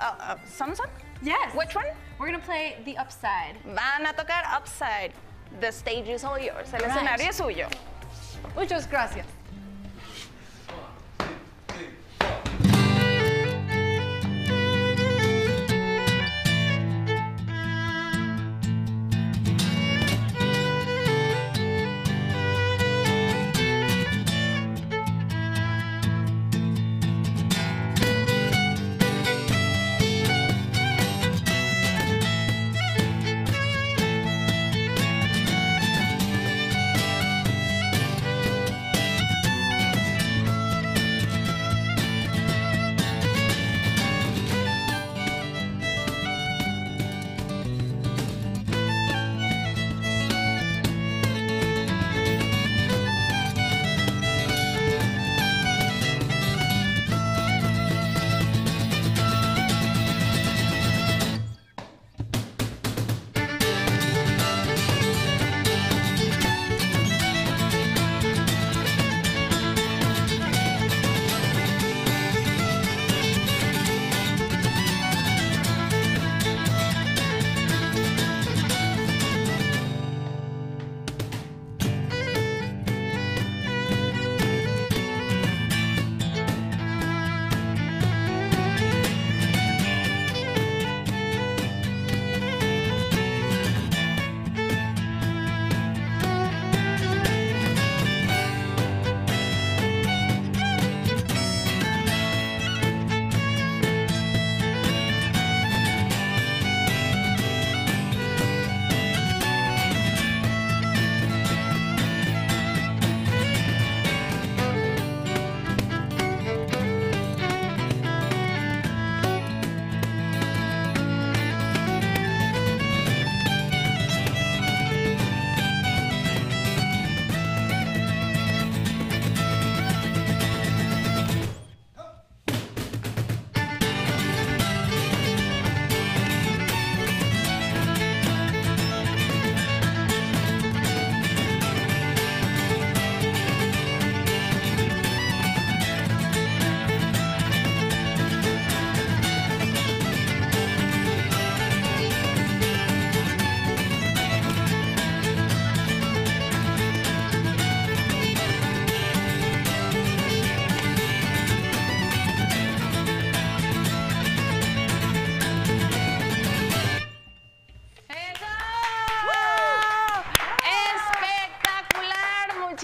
uh, uh, some song? Yes. Which one? We're gonna play the upside. Van a tocar Upside. The stage is all yours. El Right. escenario es suyo. Muchas gracias.